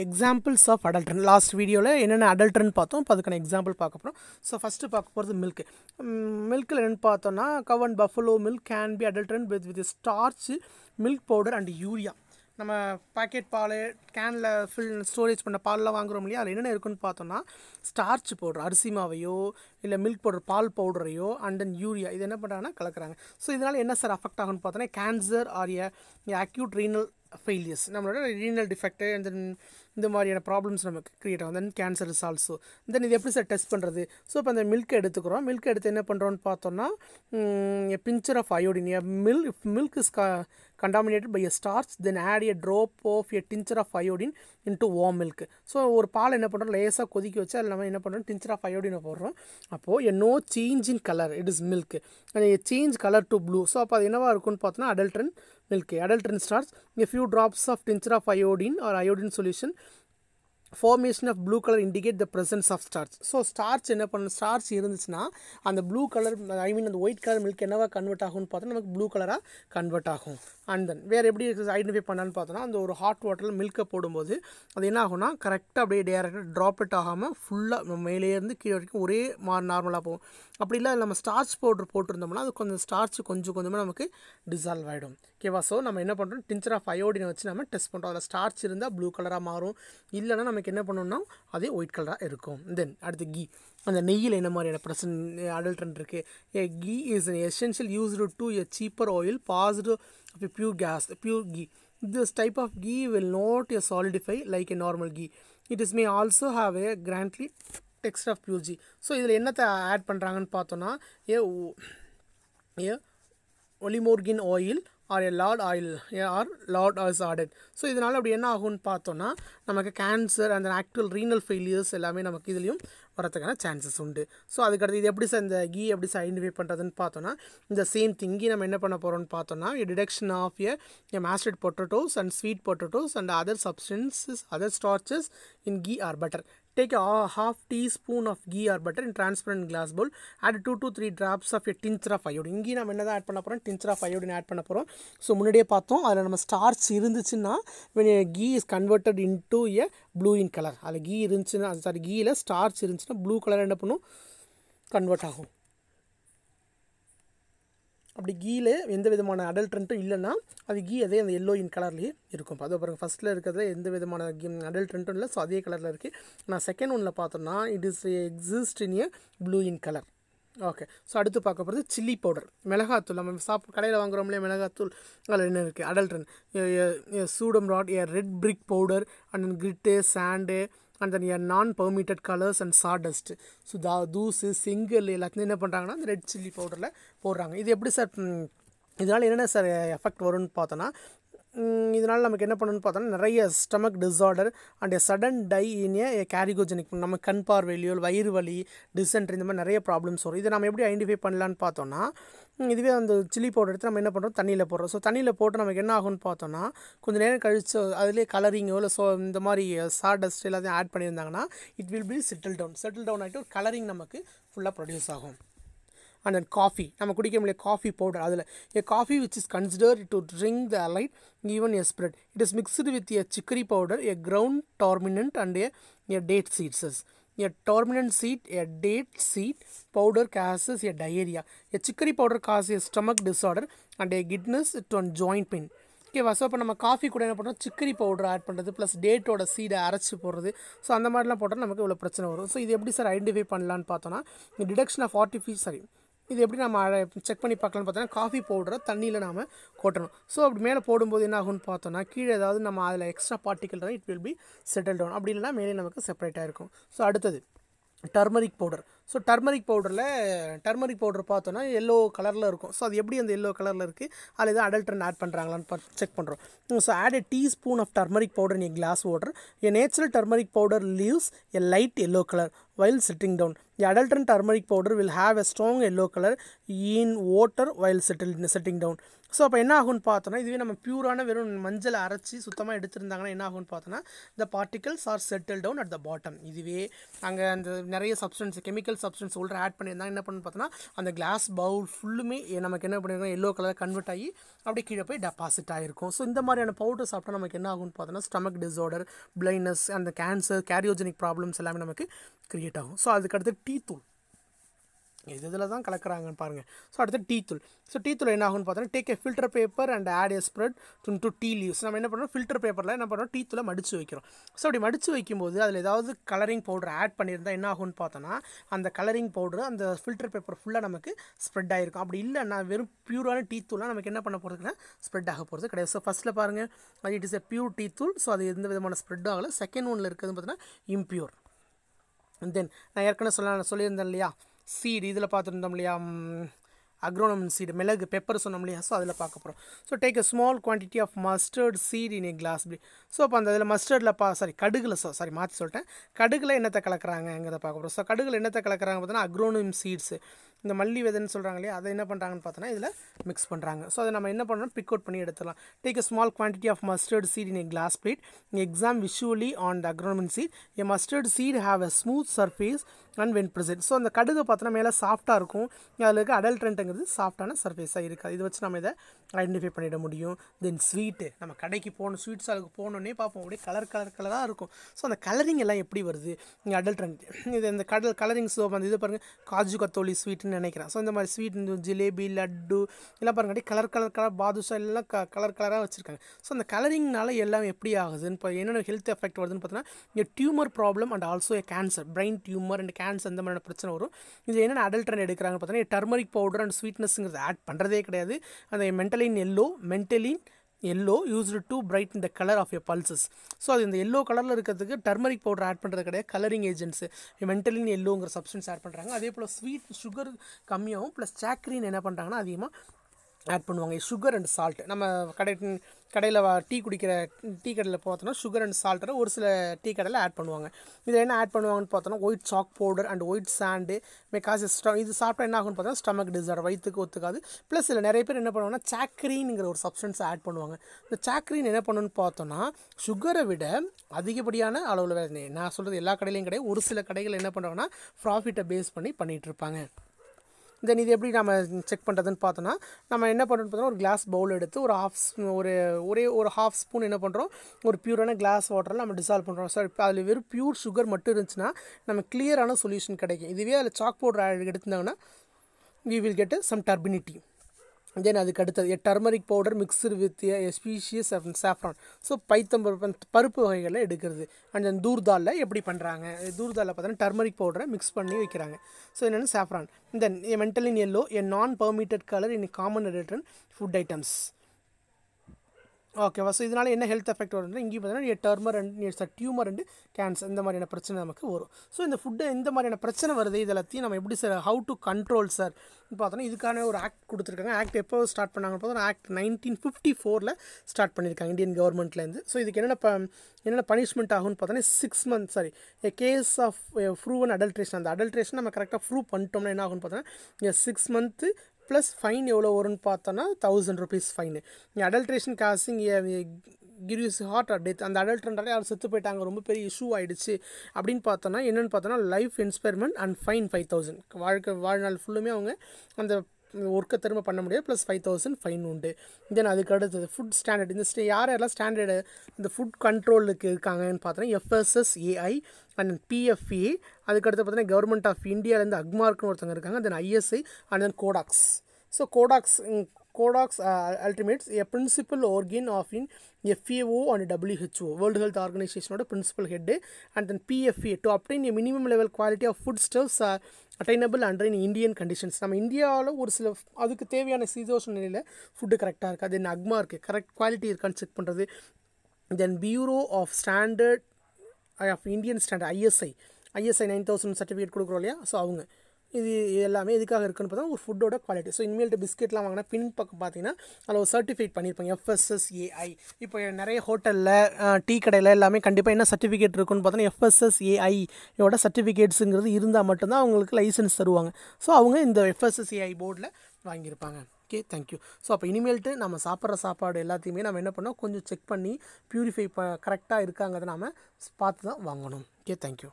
Examples of adulterant last வீடியோவில் என்னென்ன adulterant பார்த்தோம் இப்போ அதுக்கான எக்ஸாம்பிள் பார்க்க போகிறோம் ஸோ ஃபஸ்ட்டு பார்க்க போகிறது மில்க் மில்கில் என்னென்னு பார்த்தோன்னா cow and buffalo milk can be adulterant with with starch milk powder and urea நம்ம பாக்கெட் பால் கேனில் ஃபில் ஸ்டோரேஜ் பண்ண பால்லாம் வாங்குறோம் இல்லையா? அதில் என்னென்ன இருக்குன்னு பார்த்தோன்னா ஸ்டார்ச் பவுடர் அரிசி மாவையோ இல்லை மில்க் பவுடர் பால் பவுடரையோ அண்ட் தென் யூரியா இது என்ன பண்ணுறாங்கன்னா கலக்கிறாங்க. ஸோ இதனால் என்ன சார் அஃபெக்ட் ஆகும்னு பார்த்தோன்னா cancer or a acute renal failures நம்மளோட ரீனல் டிஃபெக்ட் அண்ட் தென் இந்த மாதிரியான ப்ராப்ளம்ஸ் நமக்கு க்ரியேட் ஆகும். Then cancer is also then இது எப்படி சார் டெஸ்ட் பண்ணுறது ஸோ இப்போ அந்த மில்க் எடுத்துக்கிறோம். மில்க் எடுத்து என்ன பண்ணுறோன்னு பார்த்தோன்னா tincture of iodine milk if milk is contaminated by a starch then add a drop of a tincture of iodine into warm milk so ஒரு பால் என்ன பண்ணுறோம் லேசாக கொதிக்க வச்சு அதில் நம்ம என்ன பண்ணுறோம் டின்ச்சர் ஆஃப் அயோடினை போடுறோம். அப்போது a no change in colour it is milk change colour to blue so அப்போ அது என்னவாக இருக்கும்னு பார்த்தோன்னா adulterant milk adulterant starch a few drops of tincture of iodine or iodine solution formation of blue colour indicate the presence of starch so starch என்ன பண்ணணும் starch இருந்துச்சுன்னா அந்த blue colour I mean அந்த ஒயிட் கலர் மில்க் என்னவா convert ஆகும்னு பார்த்தா நமக்கு blue கலராக கன்வெர்ட் ஆகும். அண்ட் தென் வேறு எப்படி ஐடென்டிஃபை பண்ணான்னு பார்த்தோன்னா அந்த ஒரு ஹாட் வாட்டரில் மில்க்கை போடும்போது அது என்ன ஆகும்னா கரெக்டாக அப்படியே டேரெக்டாக ட்ராப்லெட் ஆகாமல் ஃபுல்லாக மேலேருந்து கீழே வரைக்கும் ஒரே மா நார்மலாக போகும். அப்படி இல்லை நம்ம ஸ்டார்ச் பவுடர் போட்டிருந்தோம்னா அது கொஞ்சம் ஸ்டார்ச் கொஞ்சம் கொஞ்சமாக நமக்கு டிசால்வ் ஆகிடும் ஓகேவா ஸோ நம்ம என்ன பண்ணுறோம் டின்ச்சர் ஆஃப் அயோடினை வச்சு நம்ம டெஸ்ட் பண்ணுறோம் அதில் ஸ்டார்ச் இருந்தால் ப்ளூ கலராக மாறும். இல்லைனா நமக்கு என்ன பண்ணணும்னா அதே ஒயிட் கலராக இருக்கும். தென் அடுத்து கீ அந்த நெய்யில் என்ன மாதிரியான ப்ரெசன் அடல்ட்ரன் இருக்குது a ghee is an essential used to a cheaper oil positive of a pure case pure ghee this type of ghee will not a solidify like a normal ghee it is may also have a grandly text of பியூஜி ஜி so இதில் என்னத்தை add பண்ணுறாங்கன்னு பார்த்தோன்னா a a oleomargarine oil or a lard oil or lard oils added so இதனால் அப்படி என்ன ஆகும்னு பார்த்தோன்னா நமக்கு கேன்சர் அந்த ஆக்சுவல் ரீனல் ஃபெயிலியர்ஸ் எல்லாமே நமக்கு இதுலேயும் வரத்துக்கான சான்சஸ் உண்டு. ஸோ அதுக்கடுத்து இது எப்படி சார் இந்த கீ எப்படி சார் ஐடென்டிஃபை பண்ணுறதுன்னு பார்த்தோன்னா இந்த சேம் திங் கீ நம்ம என்ன பண்ண போகிறோம்னு பார்த்தோன்னா detection of a a mashed potatoes and sweet potatoes and other substances other starches in ghee or butter take a half teaspoon of ghee or butter in transparent glass bowl add 2 to 3 drops of a tincture of iodine. இங்கே நம்ம என்ன தான் add பண்ண போகிறோம் tincture of iodine add பண்ண போகிறோம் so முன்னாடியே பார்த்தோம் அதில் நம்ம ஸ்டார்ச் இருந்துச்சுன்னா ghee is ghee is converted a a colour அதில் கீ இருந்துச்சுன்னா சாரி கீயில் ஸ்டார்ச் இருந்துச்சுன்னா ப்ளூ கலர் என்ன பண்ணும்? கன்வெர்ட் ஆகும். அப்படி கீழே எந்த விதமான அடல்ட்ரண்ட்டும் இல்லைன்னா அது கீ அதே அந்த எல்லோ இன் கலர்லேயே இருக்கும் அது பாருங்கள் ஃபஸ்ட்டில் இருக்கிறதுல எந்த விதமான அடல்ட்ரண்ட்டும் இல்லை ஸோ அதே கலரில் இருக்குது நான் செகண்ட் ஒன்றில் பார்த்தோன்னா it is exist in a blue in colour okay so அடுத்து பார்க்க போகிறது சில்லி பவுடர் மிளகாத்தூள் நம்ம சாப் கடையில் வாங்குறோம்லையே மிளகாத்தூள் அதில் என்ன இருக்குது அடல்ட்ரன் சூடம் rod a red brick powder and grit sand and then a non permitted colours and sawdust so தா தூசு செங்கல் எல்லாத்தையும் என்ன பண்ணுறாங்கன்னா அந்த ரெட் சில்லி பவுடரில் போடுறாங்க. இது எப்படி சார் இதனால் என்னென்ன சார் எஃபெக்ட் வரும்னு பார்த்தோன்னா இதனால் நமக்கு என்ன பண்ணணும்னு பார்த்தோன்னா நிறைய stomach disorder and a sudden die in a கேரிகோஜெனிக் நம்ம கண் பார்வையிலையோ வயிறு வலி டிசென்ட்ரி இந்த மாதிரி நிறைய ப்ராப்ளம்ஸ் வரும். இதை நம்ம எப்படி ஐடென்டிஃபை பண்ணலான்னு பார்த்தோன்னா இதுவே அந்த சில்லி பவுடர் எடுத்து நம்ம என்ன பண்ணுறோம் தண்ணியில் போடுறோம். ஸோ தண்ணியில் போட்டு நமக்கு என்ன ஆகும்னு பார்த்தோன்னா கொஞ்சம் நேரம் கழிச்சு அதிலே கலரிங்கோ இல்லை ஸோ இந்த மாதிரி சாடஸ்ட் எல்லாத்தையும் ஆட் பண்ணியிருந்தாங்கன்னா it will be settle down settle down ஆகிட்டு ஒரு கலரிங் நமக்கு ஃபுல்லாக ப்ரொடியூஸ் ஆகும். அண்ட் தென் காஃபி நம்ம குடிக்க முடியாது காஃபி பவுடர் அதில் a coffee which is consider to drink the light even a spread it is mixed with a chicory powder a ground tamarind and a a date seeds a torminant seed, a date seed powder causes a diarrhea. A chicory powder causes a stomach disorder and a giddiness to a joint pain. ஓகேவா so இப்போ நம்ம coffee கூட என்ன பண்ணுறோம் chicory powder add பண்ணுறது plus டேட்டோட சீடை அரைச்சி போடுறது. ஸோ அந்த மாதிரிலாம் போட்டால் நமக்கு இவ்வளோ பிரச்சனை வரும். ஸோ இது எப்படி சார் ஐடென்டிஃபை பண்ணலான்னு பார்த்தோன்னா டிடக்ஷன் ஆஃப் ஆர்டிஃபிஷ் சாரி இது எப்படி நம்ம செக் பண்ணி பார்க்கலாம்னு பார்த்தோன்னா காஃபி பவுடரை தண்ணியில் நாம் கொட்டணும். ஸோ அப்படி மேலே போடும்போது என்ன ஆகும்னு பார்த்தோன்னா கீழே ஏதாவது நம்ம அதில் extra particle it will be settle down அப்படி இல்லைனா மேலே நமக்கு செப்பரேட்டாக இருக்கும். ஸோ அடுத்தது டர்மரிக் பவுடர் ஸோ டர்மரிக் பவுடரில் டர்மரிக் பவுடர் பார்த்தோன்னா எல்லோ கலரில் இருக்கும். ஸோ அது எப்படி அந்த எல்லோ கலரில் இருக்குது அதில் எதாவது அடல்ட்ரன் ஆட் பண்ணுறாங்களான்னு செக் பண்ணுறோம் so add a teaspoon of turmeric powder in a glass water a natural turmeric powder leaves a light yellow colour while sitting down. The adulterant turmeric powder will have a strong yellow color in water while settled, sitting down. So அப்போ என்ன ஆகும்னு பார்த்தோன்னா இதுவே நம்ம பியூரான வெறும் மஞ்சள் அரைச்சி சுத்தமாக எடுத்திருந்தாங்கன்னா என்ன ஆகும்னு பார்த்தோன்னா இந்த particles are settle down at the bottom இதுவே அங்கே அந்த நிறைய சப்ஸ்டன்ஸ் கெமிக்கல் சப்ஸ்டன்ஸ் உள்ள ஆட் பண்ணியிருந்தாங்க என்ன பண்ணு பார்த்தோன்னா அந்த கிளாஸ் பவுல் ஃபுல்லுமே நமக்கு என்ன பண்ணியிருக்கோம் எல்லோ கலர் கன்வெர்ட் ஆகி அப்படியே கீழே போய் டெபாசிட் ஆகிருக்கும் ஸோ இந்த மாதிரியான பவுடர் சாப்பிட்டா நமக்கு என்ன ஆகும்னு பார்த்தோன்னா ஸ்டமக் டிஸார்டர் பிளைனஸ் அந்த கேன்சர் கேரியோஜெனிக் ப்ராப்ளம்ஸ் எல்லாமே நமக்கு கிரியேட் ஆகும் ஸோ அதுக்கடுத்து டீ தூள். இது இதில் தான் கலக்கிறாங்கன்னு பாருங்கள் ஸோ அடுத்து டீ தூள். ஸோ டீ தூள் என்ன ஆகும்னு பார்த்தோன்னா take a filter paper and add a spread to to tea leaves நம்ம என்ன பண்ணுறோம் ஃபில்டர் பேப்பரில் என்ன பண்ணுறோம் டீ தூளை மடித்து வைக்கிறோம். ஸோ அப்படி மடித்து வைக்கும்போது அதில் ஏதாவது கலரிங் பவுடர் ஆட் பண்ணியிருந்தால் என்ன ஆகும்னு பார்த்தோன்னா அந்த கலரிங் பவுடர் அந்த ஃபில்டர் பேப்பர் ஃபுல்லாக நமக்கு ஸ்ப்ரெட் ஆகிருக்கும் அப்படி இல்லைன்னா வெறும் பியூரான டீ தூளாக நமக்கு என்ன பண்ண போகிறதுக்குன்னா ஸ்ப்ரெட் ஆக போகிறது கிடையாது. ஸோ ஃபஸ்ட்டில் பாருங்கள் it is a pure tea தூள். ஸோ அது எந்த விதமான ஸ்ப்ரெட் ஆகலை. செகண்ட் ஒன்றில் இருக்கிறது பார்த்தீங்கன்னா இம்பியூர் தென் நான் ஏற்கனவே சொல்ல சொல்லியிருந்தேன் இல்லையா? சீடு இதில் பார்த்துருந்தோம் இல்லையா? அக்ரோனமின் சீடு மிளகு பெப்பர் சொன்னோம் இல்லையா? ஸோ அதில் பார்க்க போகிறோம் so take a small quantity of mustard seed in a glass B so அப்போ அந்த இதில் மஸ்டர்டில் பா சாரி கடுகில் ஸோ சாரி மாற்றி சொல்லிட்டேன். கடுகில் என்னத்தை கலக்கிறாங்கங்கிறத பார்க்க போகிறோம் ஸோ கடுகில் என்னத்தை கலக்கிறாங்க பார்த்தீங்கன்னா அக்ரோனிம் சீட்ஸு இந்த மல்லி விதைன்னு சொல்கிறாங்க இல்லையா அதை என்ன பண்ணுறாங்கன்னு பார்த்தோன்னா இதில் மிக்ஸ் பண்ணுறாங்க ஸோ அதை நம்ம என்ன பண்ணணும்? பிக் அவுட் பண்ணி எடுத்துடலாம். Take a small quantity of mustard seed in a glass plate exam visually on the அக்ரோனமின் seed a mustard seed have a smooth surface and when present so அந்த கடுகை பார்த்தோன்னா மேலே சாஃப்ட்டாக இருக்கும். அதில் இருக்க அடல்ட்ரண்ட்டுங்கிறது சாஃப்டான சர்ஃபேஸாக இருக்காது. இதை வச்சு நம்ம இதை ஐடென்டிஃபை பண்ணிட முடியும். தென் ஸ்வீட்டு நம்ம கடைக்கு போகணும் ஸ்வீட் ஸ்டாலுக்கு போகணுன்னே பார்ப்போம். அப்படியே கலர் கலர் கலராக இருக்கும். ஸோ அந்த கலரிங் எல்லாம் எப்படி வருது? இங்கே அடல்ட்ரண்ட் இது இந்த கடல் கலரிங் சோப் அந்த இது பாருங்கள் காஜு கத்தோலி ஸ்வீட்னு நினைக்கிறேன். ஸோ இந்த மாதிரி ஸ்வீட் இந்த ஜிலேபி லட்டு எல்லாம் பாருங்க கலர் கலர் கலர் பாதுஷா எல்லாம் க கலர் கலராக வச்சுருக்காங்க. ஸோ அந்த கலரிங்னால எல்லாம் எப்படி ஆகுதுன்னு இப்போ என்னென்ன ஹெல்த் எஃபெக்ட் வருதுன்னு பார்த்தீங்கன்னா இங்கே tumour problem and also a cancer brain tumour and cancer இந்த மாதிரியான பிரச்சனை வரும். இது என்னென்ன அடல்ட்ரன் எடுக்கிறாங்க பார்த்தீங்கன்னா டர்மரிக் பவுடர் அண்ட் ஸ்வீட்னஸ்ங்கிறது ஆட் பண்ணுறதே கிடையாது. அந்த metanil yellow metanil yellow used to bright the colour of a pulses so அது இந்த எல்லோ கலரில் இருக்கிறதுக்கு டர்மரிக் பவுடர் ஆட் பண்ணுறது கிடையாது. கலரிங் ஏஜென்ட்ஸு மென்டலின் எல்லோங்கிற சப்ஸ்டன்ஸ் ஆட் பண்ணுறாங்க அதே போல் ஸ்வீட் சுகர் கம்மியாகவும் ப்ளஸ் சாக்ரின் என்ன பண்ணுறாங்கன்னா அதிகமாக ஆட் பண்ணுவாங்க. சுகர் அண்ட் சால்ட் நம்ம கடை கடையில் டீ குடிக்கிற டீ கடையில் பார்த்தோன்னா சுகர் அண்ட் சால்ட்டை ஒரு சில டீ கடையில் ஆட் பண்ணுவாங்க. இதில் என்ன ஆட் பண்ணுவாங்கன்னு பார்த்தோன்னா white chalk powder and white sand மேக்காஸ் ஸ்ட இது சாப்பிட்டா என்ன ஆகும்னு பார்த்தோன்னா ஸ்டமக் டிசார்டர் வயிற்றுக்கு ஒத்துக்காது. ப்ளஸ் இதில் நிறைய பேர் என்ன பண்ணுவாங்கன்னா சாக்ரீனுங்கிற ஒரு சப்ஸ்டன்ஸ் ஆட் பண்ணுவாங்க. இந்த சாக்ரீன் என்ன பண்ணுன்னு பார்த்தோன்னா சுகரை விட அதிகப்படியான அளவில் நான் சொல்கிறது எல்லா கடையிலையும் கிடையாது. ஒரு சில கடைகள் என்ன பண்ணுறாங்கன்னா ப்ராஃபிட்டை பேஸ் பண்ணி பண்ணிகிட்ருப்பாங்க தென் இது எப்படி நம்ம செக் பண்ணுறதுன்னு பார்த்தோன்னா நம்ம என்ன பண்ணுறோம்னு பார்த்தோன்னா ஒரு கிளாஸ் பவுல் எடுத்து ஒரு ஹாஃப் ஒரு ஒரே ஒரு ஹாஃப் ஸ்பூன் என்ன பண்ணுறோம் ஒரு பியூரான கிளாஸ் வாட்டரில் நம்ம டிசால்வ் பண்ணுறோம் சார் இப்போ அதில் வெறும் பியூர் சுகர் மட்டும் இருந்துச்சுன்னா நம்ம கிளியரான சொல்யூஷன் கிடைக்கும். இதுவே அதில் chalk powder எடுத்திருந்தாங்கன்னா we will get some turbidity then அதுக்கு அடுத்தது turmeric powder mixture with specious saffron so பைத்தம்பருப்பு பருப்பு வகைகளை எடுக்கிறது. அண்ட் தென் தூர்தாலில் எப்படி பண்ணுறாங்க தூர்தாலில் பார்த்தோன்னா டர்மரிக் பவுடரை மிக்ஸ் பண்ணி வைக்கிறாங்க. ஸோ என்னென்னு saffron then A மென்டலின் yellow N non permitted colour in common return food items ஓகேவா ஸோ இதனால் என்ன ஹெல்த் எஃபெக்ட் வருதுன்னா இங்கேயும் பார்த்தீங்கன்னா டர்மர் அண்ட் டியூமர் ரெண்டு கேன்சர் இந்த மாதிரியான பிரச்சனை நமக்கு வரும். ஸோ இந்த ஃபுட்டு இந்த மாதிரியான பிரச்சனை வருது இது எல்லாத்தையும் நம்ம எப்படி sir how to control sir பார்த்தோன்னா இதுக்கான ஒரு ஆக்ட் கொடுத்துருக்காங்க. ஆக்ட் எப்போ ஸ்டார்ட் பண்ணாங்கன்னு பார்த்தோன்னா ஆக்ட் நைன்டீன் ஃபிஃப்டி ஃபோரில் ஸ்டார்ட் பண்ணியிருக்காங்க இந்தியன் கவர்மெண்ட்லேருந்து ஸோ இதுக்கு என்னென்ன ப என்னென்ன பனிஷ்மெண்ட் ஆகும்னு பார்த்தோன்னா six month sorry a case of prove and adulteration அந்த அடல்ட்ரேஷன் நம்ம கரெக்டாக ப்ரூவ் பண்ணிட்டோம்னா என்ன ஆகும்னு பார்த்தோன்னா சிக்ஸ் மந்த்து ப்ளஸ் ஃபைன் எவ்வளோ வரும்னு பார்த்தோன்னா thousand rupees fine adulteration causing grievous hurt update அந்த அடல்ட்ன்றாலே அவர் செத்து போயிட்டாங்க ரொம்ப பெரிய இஷ்யூ ஆகிடுச்சு அப்படின்னு பார்த்தோன்னா என்னென்னு பார்த்தோன்னா life imprisonment and fine five thousand வாழ்க்கை வாழ்நாள் ஃபுல்லுமே அவங்க அந்த ஒர்க்கை திரும்ப பண்ண முடியாது ப்ளஸ் ஃபைவ் தௌசண்ட் ஃபைன் உண்டு. தென் அதுக்கு அடுத்தது ஃபுட் ஸ்டாண்டர்ட் இந்த ஸ்டே யார் யாரெல்லாம் ஸ்டாண்டர்டு இந்த ஃபுட் கண்ட்ரோலுக்கு இருக்காங்கன்னு பார்த்தோன்னா எஃப்எஸ்எஸ் ஏஐ அண்ட் பிஎஃப்இ அதுக்கடுத்து பார்த்தீங்கன்னா கவர்மெண்ட் ஆஃப் இந்தியாவிலேருந்து அக்மார்க்னு ஒருத்தவங்க இருக்காங்க. Then ISI and then codex so codex codex ultimates a principal organ of in FAO and WHO world health ஆர்கனைசேஷனோட principal head and then PFA to obtain a minimum level quality of foodstuffs attainable under in Indian conditions நம்ம இந்தியாவில் ஒரு சில அதுக்கு தேவையான சீதோஷ நிலையில் food கரெக்டாக இருக்குது தென் அக்மா இருக்குது கரெக்ட் குவாலிட்டி இருக்கான்னு செக் பண்ணுறது then bureau of standard of Indian standard ISI ISI nine thousand certificate கொடுக்குறோம் இல்லையா? ஸோ அவங்க. இது எல்லாமே எதுக்காக இருக்குன்னு பார்த்தா ஒரு ஃபுட்டோட குவாலிட்டி ஸோ இனிமேல்ட்டு பிஸ்கெட்லாம் வாங்கினா பின் பக்கம் பார்த்தீங்கன்னா அதில் ஒரு சர்டிஃபிகேட் பண்ணியிருப்பாங்க எஃப்எஸ்எஸ்ஏஐ இப்போ நிறைய ஹோட்டலில் டீ கடையில் எல்லாமே கண்டிப்பாக என்ன சர்டிஃபிகேட் இருக்குன்னு பார்த்தோன்னா எஃப்எஸ்எஸ்ஏஐயோட சர்டிஃபிகேட்ஸுங்கிறது இருந்தால் மட்டும்தான் அவங்களுக்கு லைசன்ஸ் தருவாங்க. ஸோ அவங்க இந்த எஃப்எஸ்எஸ்ஏஐ போர்டில் வாங்கியிருப்பாங்க. ஓகே தேங்க்யூ ஸோ அப்போ இனிமேல்ட்டு நம்ம சாப்பிட்ற சாப்பாடு எல்லாத்தையுமே நம்ம என்ன பண்ணோம் கொஞ்சம் செக் பண்ணி ப்யூரிஃபை ப கரெக்டாக இருக்காங்கிறத நாம் பார்த்து தான் வாங்கணும் ஓகே தேங்க்யூ